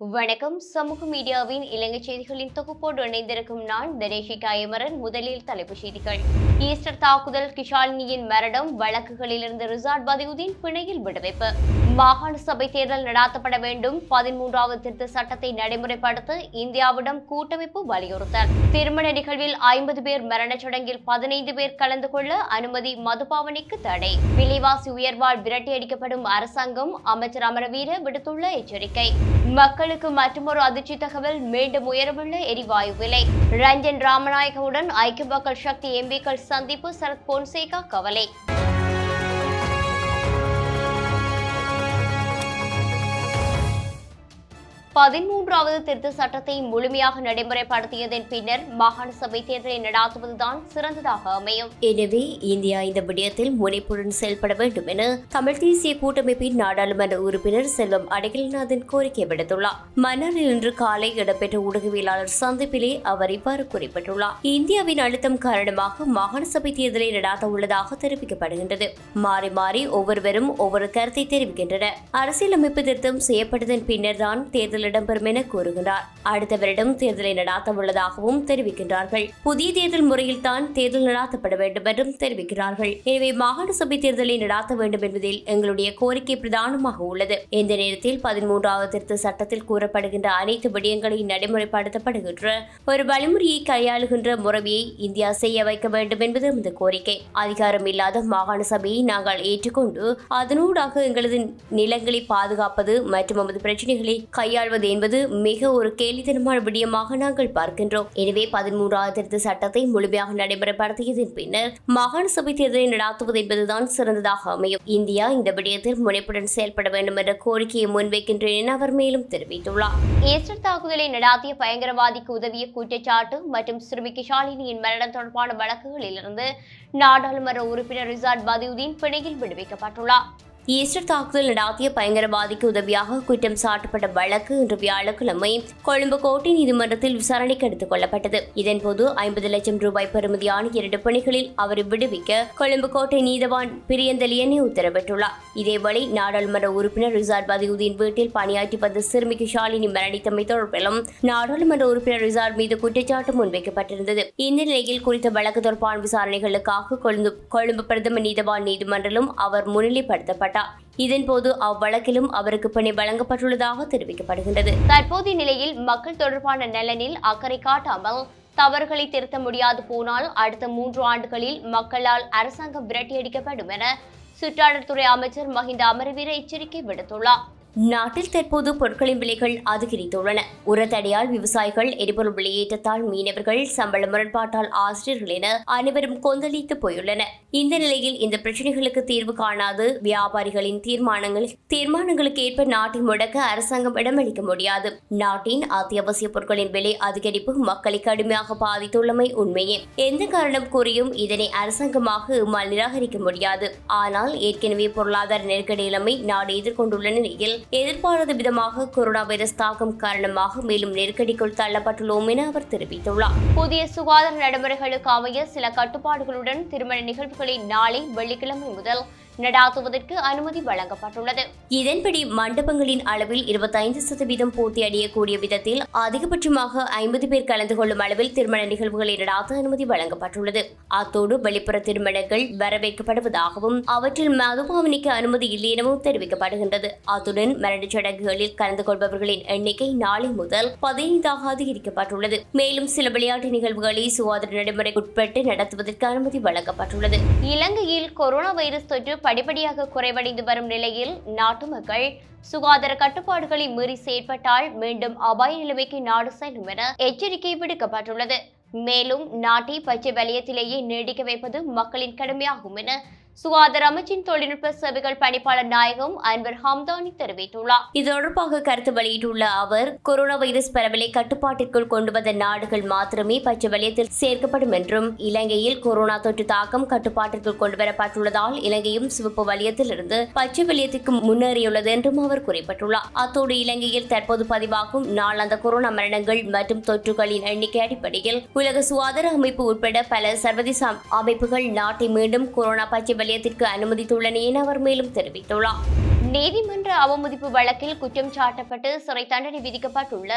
வணக்கம். சமூக மீடியாவின் இலங்கை செய்திகளின் தொகுப்போடு இணைந்திருக்கும் நான் தினேஷிகா காயமரன் முதலில் தலைப்புச் செய்திகள். ஈஸ்டர் தாக்குதல் கிஷாலினியின் மரணம் வழக்குகளிலிருந்து ரிசார்ட் பதியுதீன் பிணையில் விடுவிப்பு. மாகாண சபை தேர்தல் நடாத்தப்பட வேண்டும். பதிமூன்றாவது திருத்த சட்டத்தை நடைமுறைப்படுத்த இந்தியாவிடம் கூட்டமைப்பு வலியுறுத்தல். திருமண நிகழ்வில் ஐம்பது பேர் மரணச் சடங்கில் பதினைந்து பேர் கலந்து கொள்ள அனுமதி மதுபாவனைக்கு தடை. விலைவாசி உயர்வால் விரட்டியடிக்கப்படும் அரசாங்கம் அமைச்சர் அமரவீர விடுத்துள்ள எச்சரிக்கை. மக்கள் மக்களுக்கு மற்றொரு அதிர்ச்சி தகவல் மீண்டும் உயரவுள்ள எரிவாயு விலை. ரஞ்சன் ராமநாயகவுடன் ஐக்கிய மக்கள் சக்தி எம்பிக்கள் சந்திப்பு சரத் பொன்சேகா கவலை. பதிமூன்றாவது திருத்த சட்டத்தை முழுமையாக நடைமுறைப்படுத்தியதன் பின்னர் மாகாண சபை தேர்தலை நடாத்துவதுதான் சிறந்ததாக அமையும். எனவே இந்தியா இந்த விடயத்தில் முனைப்புடன் செயல்பட வேண்டும் என தமிழ் தேசிய கூட்டமைப்பின் நாடாளுமன்ற உறுப்பினர் செல்வம் அடைக்கல்நாதன் கோரிக்கை விடுத்துள்ளார். மன்னரில் இன்று காலை இடம்பெற்ற ஊடகவியலாளர் சந்திப்பிலே அவர் இவ்வாறு குறிப்பிட்டுள்ளார். இந்தியாவின் அழுத்தம் காரணமாக மாகாண சபை தேர்தலை நடாத்த உள்ளதாக தெரிவிக்கப்படுகின்றது. மாறி மாறி ஒவ்வொருவரும் ஒவ்வொரு கருத்தை தெரிவிக்கின்றனர். அரசியலமைப்பு திருத்தம் செய்யப்பட்டதன் பின்னர் தான் தேர்தல் இடம்பெறும் என கூறுகின்றார் அடுத்த வருடம் தேர்தலை நடாத்த உள்ளதாகவும் தெரிவிக்கின்றார்கள். புதிய தேர்தல் முறையில் தான் தேர்தல் நடாத்தப்பட வேண்டும் என்றும் தெரிவிக்கிறார்கள். எனவே மாகாண சபை தேர்தலை நடாத்த வேண்டும் என்பதில் எங்களுடைய கோரிக்கை பிரதானமாக உள்ளது. இந்த நேரத்தில் பதிமூன்றாவது திருத்த சட்டத்தில் கூறப்படுகின்ற அனைத்து விடயங்களையும் நடைமுறைப்படுத்தப்படுகின்ற ஒரு வழிமுறையை கையாளுகின்ற முறையை இந்தியா செய்ய வைக்க வேண்டும் என்பது இந்த கோரிக்கை. அதிகாரம் இல்லாத மாகாண சபையை நாங்கள் ஏற்றுக்கொண்டு அதனூடாக எங்களது நிலங்களை பாதுகாப்பது மற்றும் நமது பிரச்சனைகளை கையாள்வது என்பது மிக ஒரு கேலித்தனமான விடயமாக நாங்கள் பார்க்கின்றோம். எனவே பதிமூன்றாவது திருத்த சட்டத்தை முழுமையாக நடைமுறைப்படுத்தியதன் பின்னர் மாகாண சபை தேர்தலை நடாத்துவது என்பதுதான் சிறந்ததாக அமையும். இந்தியா இந்த விடயத்தில் முனைப்புடன் செயல்பட வேண்டும் என்ற கோரிக்கையை முன்வைக்கின்றேன் என அவர் மேலும் தெரிவித்துள்ளார். ஈஸ்டர் தாக்குதலை நடாத்திய பயங்கரவாதிக்கு உதவிய குற்றச்சாட்டு மற்றும் சிறுமிக்கு ஷாலினியின் மரணம் தொடர்பான வழக்குகளிலிருந்து நாடாளுமன்ற உறுப்பினர் ரிசார்ட் பதியுதீன் பிணையில் விடுவிக்கப்பட்டுள்ளார். ஈஸ்டர் தாக்குதல் நடாத்திய பயங்கரவாதிக்கு உதவியாக குற்றம் சாட்டப்பட்ட வழக்கு இன்று வியாழக்கிழமை கொழும்பு கோட்டை நீதிமன்றத்தில் விசாரணைக்கு எடுத்துக் கொள்ளப்பட்டது. இதன்போது ஐம்பது லட்சம் ரூபாய் பெறுமதியான இரண்டு பணிகளில் அவரை விடுவிக்க கொழும்பு கோட்டை நீதவான் பிரியந்தலியனை உத்தரவிட்டுள்ளார். இதேவேளை நாடாளுமன்ற உறுப்பினர் ரிசார்ட் பதியுதீன் வீட்டில் பணியாற்றி வந்த சிறுமிக்கு ஷாலினி மரணித்தமை தொடர்பிலும் நாடாளுமன்ற உறுப்பினர் ரிசார்ட் மீது குற்றச்சாட்டு முன்வைக்கப்பட்டிருந்தது. இந்த நிலையில் குறித்த வழக்கு தொடர்பான விசாரணைகளுக்காக கொழும்பு கொழும்பு பிரதம நீதவான் நீதிமன்றிலும் அவர் முன்னிலைப்படுத்தப்பட்டார். இதன்போது அவ்வழக்கிலும் அவருக்கு பணி வழங்கப்பட்டுள்ளதாக தெரிவிக்கப்படுகின்றது. தற்போதைய நிலையில் மக்கள் தொடர்பான நலனில் அக்கறை காட்டாமல் தவறுகளை திருத்த முடியாது போனால் அடுத்த மூன்று ஆண்டுகளில் மக்களால் அரசாங்கம் விரட்டியடிக்கப்படும் என சுற்றாடல்துறை அமைச்சர் மஹிந்த அமரவீர எச்சரிக்கை விடுத்துள்ளார். நாட்டில் தற்போது பொருட்களின் விலைகள் அதிகரித்துள்ளன. உரத்தடையால் விவசாயிகள் எரிபொருள் வெளியேற்றத்தால் மீனவர்கள் சம்பள முரண்பாட்டால் ஆசிரியர்கள் என அனைவரும் கொந்தளித்து போயுள்ளனர். இந்த நிலையில் இந்த பிரச்சனைகளுக்கு தீர்வு காணாது வியாபாரிகளின் தீர்மானங்கள் தீர்மானங்களுக்கு ஏற்ப நாட்டை முடக்க அரசாங்கம் இடமளிக்க முடியாது. நாட்டின் அத்தியாவசிய பொருட்களின் விலை அதிகரிப்பு மக்களை கடுமையாக பாதித்துள்ளமை உண்மையே. எந்த காரணம் கூறியும் இதனை அரசாங்கமாக இம்மால் நிராகரிக்க முடியாது. ஆனால் ஏற்கனவே பொருளாதார நெருக்கடி நிலைமை நாடு எதிர்கொண்டுள்ள நிலையில் எதிர்பாராத விதமாக கொரோனா வைரஸ் தாக்கம் காரணமாக மேலும் நெருக்கடிக்குள் தள்ளப்பட்டுள்ளோம் என அவர் தெரிவித்துள்ளார். புதிய சுகாதார நடைமுறைகளுக்கு அமைய சில கட்டுப்பாடுகளுடன் திருமண நிகழ்வுகளை நாளை வெள்ளிக்கிழமை முதல் நடாத்துவதற்கு அனுமதி வழங்கப்பட்டுள்ளது. இதன்படி மண்டபங்களின் அளவில் இருபத்தைந்து சதவீதம் பூர்த்தி அடையக்கூடிய விதத்தில் அதிகபட்சமாக ஐம்பது பேர் கலந்து கொள்ளும் அளவில் திருமண நிகழ்வுகளை நடாத்த அனுமதி வழங்கப்பட்டுள்ளது. அத்தோடு வெளிப்புற திருமணங்கள் வரவேற்கப்படுவதாகவும் அவற்றில் மதுபாவனைக்கு அனுமதி இல்லை எனவும் தெரிவிக்கப்படுகின்றது. அத்துடன் மரணச் சடங்குகளில் கலந்து கொள்பவர்களின் எண்ணிக்கை நாளை முதல் பதினைந்தாக அதிகரிக்கப்பட்டுள்ளது. மேலும் சில விளையாட்டு நிகழ்வுகளை சுகாதார நடைமுறைக்கு உட்பட்டு நடத்துவதற்கு அனுமதி வழங்கப்பட்டுள்ளது. இலங்கையில் கொரோனா வைரஸ் தொற்று படிப்படியாக குறைவடைந்து வரும் நிலையில் நாட்டு மக்கள் சுகாதார கட்டுப்பாடுகளை மீறி செயற்பட்டால் மீண்டும் அபாய நிலைமைக்கு நாடு செல்லும் என எச்சரிக்கை விடுக்கப்பட்டுள்ளது. மேலும் நாட்டை பச்சை வலயத்திலேயே நீடிக்க வைப்பது மக்களின் கடமையாகும் என சுகாதார அமைச்சின் தொழில்நுட்ப சேவைகள் பணிப்பாளர் நாயகம் அன்வர் ஹம்தானி தெரிவித்துள்ளார். இது தொடர்பாக கருத்து வெளியிட்டுள்ள அவர் கொரோனா வைரஸ் பரவலை கட்டுப்பாட்டிற்குள் கொண்டு வந்த நாடுகள் மாத்திரமே பச்சை வலயத்தில் சேர்க்கப்படும் என்றும் இலங்கையில் கொரோனா தொற்று தாக்கம் கட்டுப்பாட்டிற்குள் கொண்டுவரப்பட்டுள்ளதால் இலங்கையும் சிவப்பு வலயத்திலிருந்து பச்சை வலயத்திற்கு முன்னேறியுள்ளது என்றும் அவர் குறிப்பிட்டுள்ளார். அத்தோடு இலங்கையில் தற்போது பதிவாகும் நாளாந்த கொரோனா மரணங்கள் மற்றும் தொற்றுகளின் எண்ணிக்கை அடிப்படையில் உலக சுகாதார அமைப்பு உட்பட பல சர்வதேச அமைப்புகள் நாட்டை மீண்டும் கொரோனா பச்சை வலயத்திற்கு அனுமதித்துள்ளன என அவர் மேலும் தெரிவித்துள்ளார். நீதிமன்ற அவமதிப்பு வழக்கில் குற்றம் சாட்டப்பட்டு சிறை தண்டனை விதிக்கப்பட்டுள்ள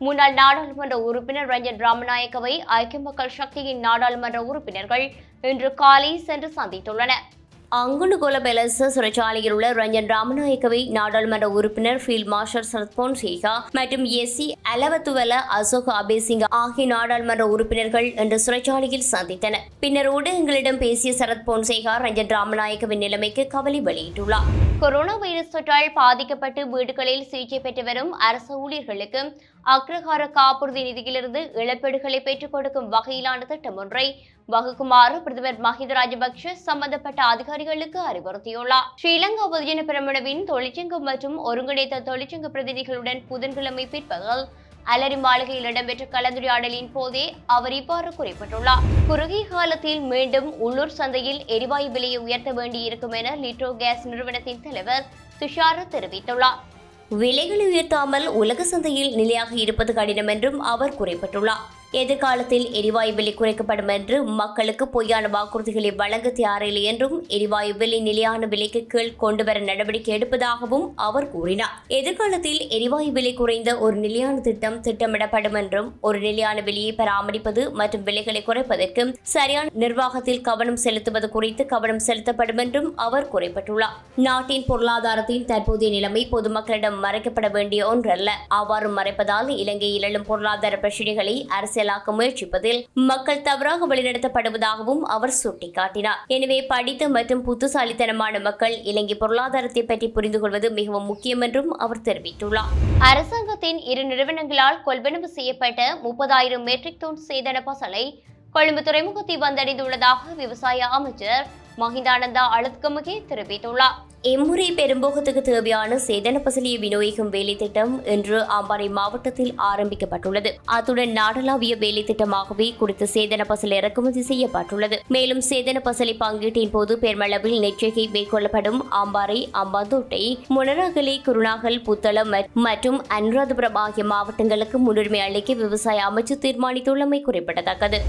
முன்னாள் நாடாளுமன்ற உறுப்பினர் ரஞ்சன் ராமநாயக்கவை ஐக்கிய மக்கள் சக்தியின் நாடாளுமன்ற உறுப்பினர்கள் இன்று காலை சென்று சந்தித்துள்ளனர். அங்குனுகொல பெலச சிறைச்சாலையில் உள்ள ரஞ்சன் ராமநாயக்கவை நாடாளுமன்ற உறுப்பினர் ஃபீல்ட் மார்ஷல் சரத் பொன்சேகா மற்றும் எஸ்சி அலவத்துவல அசோக் அபேசிங் ஆகிய நாடாளுமன்ற உறுப்பினர்கள் இன்று சிறைச்சாலையில் சந்தித்தனர். பின்னர் ஊடகங்களிடம் பேசிய சரத் பொன்சேகா ரஞ்சன் ராமநாயக்கவின் நிலைமைக்கு கவலை வெளியிட்டுள்ளார். கொரோனா வைரஸ் தொற்றால் பாதிக்கப்பட்டு வீடுகளில் சிகிச்சை பெற்று வரும் அரசு ஊழியர்களுக்கு அக்ரஹார காப்புறுதி நிதியிலிருந்து இழப்பீடுகளை பெற்றுக் கொடுக்கும் வகையிலான திட்டம் ஒன்றை வகுக்குமாறு பிரதமர் மஹிந்த ராஜபக்ஷ சம்பந்தப்பட்ட அதிகாரிகளுக்கு அறிவுறுத்தியுள்ளார். ஸ்ரீலங்கா பொதுஜன பிரமுனவின் தொழிற்சங்கம் மற்றும் ஒருங்கிணைத்த தொழிற்சங்க பிரதிநிதிகளுடன் புதன்கிழமை பிற்பகல் அலரி மாளிகையில் இடம்பெற்ற கலந்துரையாடலின் போதே அவர் இவ்வாறு குறிப்பிட்டுள்ளார். குறுகிய காலத்தில் மீண்டும் உள்ளூர் சந்தையில் எரிவாயு விலையை உயர்த்த வேண்டியிருக்கும் என லிட்ரோ கேஸ் நிறுவனத்தின் தலைவர் துஷாரு தெரிவித்துள்ளார். விலைகளை உயர்த்தாமல் உலக சந்தையில் நிலையாக இருப்பது கடினம் என்றும் அவர் குறிப்பிட்டுள்ளார். எதிர்காலத்தில் எரிவாயு விலை குறைக்கப்படும் என்று மக்களுக்கு பொய்யான வாக்குறுதிகளை வழங்க தயாரில்லை என்றும் எரிவாயு விலை நிலையான விலைக்கு கீழ் கொண்டுவர நடவடிக்கை எடுப்பதாகவும் அவர் கூறினார். எதிர்காலத்தில் எரிவாயு விலை குறைந்த ஒரு நிலையான திட்டம் திட்டமிடப்படும் என்றும் ஒரு நிலையான விலையை பராமரிப்பது மற்றும் விலைகளை குறைப்பதற்கு சரியான நிர்வாகத்தில் கவனம் செலுத்துவது குறித்து கவனம் செலுத்தப்படும் என்றும் அவர் குறிப்பிட்டுள்ளார். நாட்டின் பொருளாதாரத்தின் தற்போதைய நிலைமை பொதுமக்களிடம் மறைக்கப்பட வேண்டிய ஒன்றல்ல. அவ்வாறு மறைப்பதால் இலங்கையில் எழும் பொருளாதார பிரச்சினைகளை அரசியலாக்க முயற்சிப்பதில் மக்கள் தவறாக வழிநடத்தப்படுவதாகவும் அவர் சுட்டிக்காட்டினார். எனவே படித்த மற்றும் புத்திசாலித்தனமான மக்கள் இலங்கை பொருளாதாரத்தை பற்றி புரிந்து கொள்வது மிகவும் முக்கியம் என்றும் அவர் தெரிவித்துள்ளார். அரசாங்கத்தின் இரு நிறுவனங்களால் கொள்வனவு செய்யப்பட்ட முப்பதாயிரம் மெட்ரிக் டன் சேதன பசலை கொழும்பு துறைமுகத்தை வந்தடைந்துள்ளதாக விவசாய அமைச்சர் மஹிந்தானந்தா அழுத்கமுகே தெரிவித்துள்ளார். இம்முறை பெரும்போகத்துக்கு தேவையான சேதன பசலியை விநியோகிக்கும் வேலை திட்டம் இன்று அம்பாறை மாவட்டத்தில் ஆரம்பிக்கப்பட்டுள்ளது. அத்துடன் நாடளாவிய வேலை திட்டமாகவே குறித்த சேதன பசல் இறக்குமதி செய்யப்பட்டுள்ளது. மேலும் சேதன பசலை பங்கீட்டின் போது பெருமளவில் நெற்றிகை மேற்கொள்ளப்படும் அம்பாறை அம்பாந்தோட்டை முனராகலை குருநாகல் புத்தளம் மற்றும் அனுராதபுரம் ஆகிய மாவட்டங்களுக்கு முன்னுரிமை அளிக்க விவசாய அமைச்சு தீர்மானித்துள்ளமை குறிப்பிடத்தக்கது.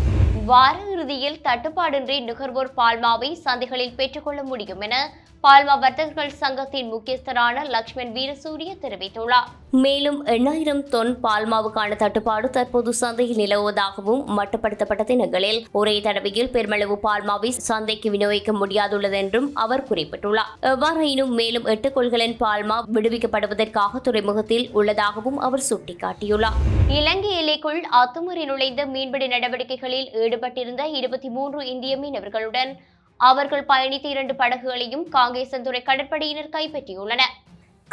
வார இறுதியில் தட்டுப்பாடின்றி நுகர்வோர் பால்மாவை சந்தைகளில் பெற்றுக்கொள்ள முடியும் என பால்மா வர்த்தகர்கள் சங்கத்தின் முக்கியஸ்தரான லக்ஷ்மண் வீரசூரிய தெரிவித்துள்ளார். மேலும் எண்ணாயிரம் தொன் பால்மாவுக்கான தட்டுப்பாடு தற்போது சந்தையில் நிலவுவதாகவும் மட்டுப்படுத்தப்பட்ட தினங்களில் ஒரே தடவையில் பெருமளவு பால்மாவை சந்தைக்கு விநியோகிக்க முடியாதுள்ளது என்றும் அவர் குறிப்பிட்டுள்ளார். எவ்வாறாயினும் மேலும் எட்டு கொள்கலன் பால்மா விடுவிக்கப்படுவதற்காக துறைமுகத்தில் உள்ளதாகவும் அவர் சுட்டிக்காட்டியுள்ளார். இலங்கை எல்லைக்குள் அத்துமீறி நுழைந்த மீன்பிடி நடவடிக்கைகளில் ஈடுபட்டிருந்த இருபத்தி மூன்று இந்திய மீனவர்களுடன் அவர்கள் பயணித்த இரண்டு படகுகளையும் காங்கேசன்துறை கடற்படையினர் கைப்பற்றியுள்ளனர்.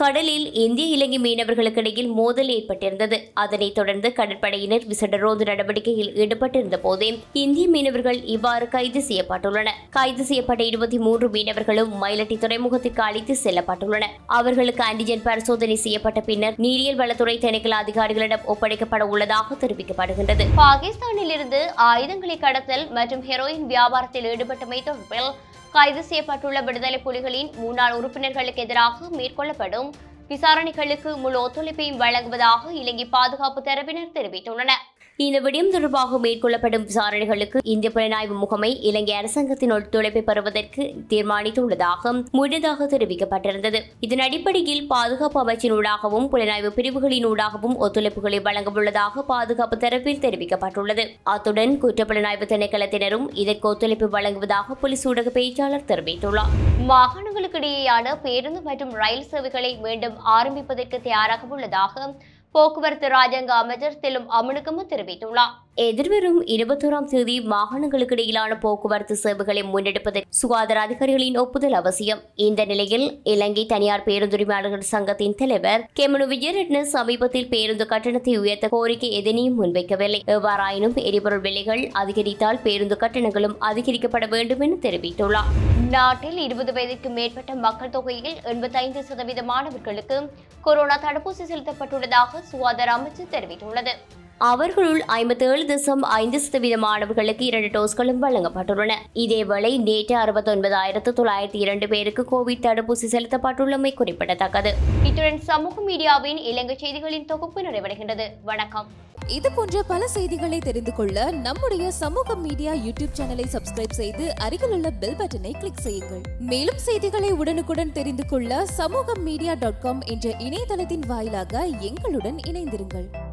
கடலில் இந்திய இலங்கை மீனவர்களுக்கு இடையில் மோதல் ஏற்பட்டிருந்தது. அதனைத் தொடர்ந்து கடற்படையினர் விசேட ரோந்து நடவடிக்கையில் ஈடுபட்டிருந்த போதே இந்திய மீனவர்கள் இவ்வாறு கைது செய்யப்பட்டுள்ளனர் கைது செய்யப்பட்ட இருபத்தி மூன்று மீனவர்களும் மயிலட்டி துறைமுகத்திற்கு அழைத்து செல்லப்பட்டுள்ளனர். அவர்களுக்கு ஆன்டிஜென் பரிசோதனை செய்யப்பட்ட பின்னர் நீரியல் வளத்துறை திணைக்கள அதிகாரிகளிடம் ஒப்படைக்கப்பட உள்ளதாக தெரிவிக்கப்படுகின்றது. பாகிஸ்தானில் இருந்து ஆயுதங்களை கடத்தல் மற்றும் ஹெரோயின் வியாபாரத்தில் ஈடுபட்டமை தொடர்பில் கைது செய்யப்பட்டுள்ள விடுதலை புலிகளின் முன்னாள் உறுப்பினர்களுக்கு எதிராக மேற்கொள்ளப்படும் விசாரணைகளுக்கு முழு ஒத்துழைப்பையும் வழங்குவதாக இலங்கை பாதுகாப்பு தரப்பினர் தெரிவித்துள்ளனர். இந்த விடயம் தொடர்பாக மேற்கொள்ளப்படும் விசாரணைகளுக்கு இந்திய புலனாய்வு முகமை இலங்கை அரசாங்கத்தின் ஒத்துழைப்பை பெறுவதற்கு தீர்மானித்துள்ளதாக முன்னதாக தெரிவிக்கப்பட்டிருந்தது. இதன் அடிப்படையில் பாதுகாப்பு அமைச்சினூடாகவும் புலனாய்வு பிரிவுகளினூடாகவும் ஒத்துழைப்புகளை வழங்கவுள்ளதாக பாதுகாப்பு தரப்பில் தெரிவிக்கப்பட்டுள்ளது. அத்துடன் குற்றப்புலனாய்வு திணைக்களத்தினரும் இதற்கு ஒத்துழைப்பு வழங்குவதாக போலீஸ் ஊடக பேச்சாளர் தெரிவித்துள்ளார். வாகனங்களுக்கிடையேயான பேருந்து மற்றும் ரயில் சேவைகளை மீண்டும் ஆரம்பிப்பதற்கு தயாராக உள்ளதாக போக்குவரத்து ராஜாங்க அமைச்சர் திலும் அமனுக்கமும் தெரிவித்துள்ளார். எதிர்வரும் இருபத்தோராம் தேதி மாகாணங்களுக்கு இடையிலான போக்குவரத்து சேவைகளை முன்னெடுப்பதற்கு சுகாதார அதிகாரிகளின் ஒப்புதல் அவசியம். இந்த நிலையில் இலங்கை தனியார் பேருந்துரிமையாளர்கள் சங்கத்தின் தலைவர் கெமனு விஜயரட்ன சமீபத்தில் பேருந்து கட்டணத்தை உயர்த்த கோரிக்கை எதனையும் முன்வைக்கவில்லை. எவ்வாறாயினும் எரிபொருள் விலைகள் அதிகரித்தால் பேருந்து கட்டணங்களும் அதிகரிக்கப்பட வேண்டும் என தெரிவித்துள்ளார். நாட்டில் இருபது வயதுக்கு மேற்பட்ட மக்கள் தொகையில் எண்பத்தைந்து சதவீத மாணவர்களுக்கு கொரோனா தடுப்பூசி செலுத்தப்பட்டுள்ளதாக சுகாதார அமைச்சு தெரிவித்துள்ளது. அவர்களுள் ஐம்பத்தேழு தசம் ஐந்து சதவீத மாணவர்களுக்கு இரண்டு டோஸ்களும் வழங்கப்பட்டுள்ளன. இதேவேளை நேற்று அறுபத்தொன்பதாயிரத்து தொள்ளாயிரத்தி இரண்டு பேருக்கு கோவிட் தடுப்பூசி செலுத்தப்பட்டுள்ளமை குறிப்பிடத்தக்கது. இத்துடன் சமூக மீடியாவின் இலங்கை செய்திகளின் தொகுப்பு நிறைவடைகின்றது. வணக்கம். இது போன்ற பல செய்திகளை தெரிந்து கொள்ள நம்முடைய சமூக மீடியா யூடியூப் சேனலை சப்ஸ்கிரைப் செய்து அருகிலுள்ள பெல் பட்டனை கிளிக் செய்யுங்கள். மேலும் செய்திகளை உடனுக்குடன் தெரிந்து கொள்ள சமூக மீடியா டாட் காம் என்ற இணையதளத்தின் வாயிலாக எங்களுடன் இணைந்திருங்கள்.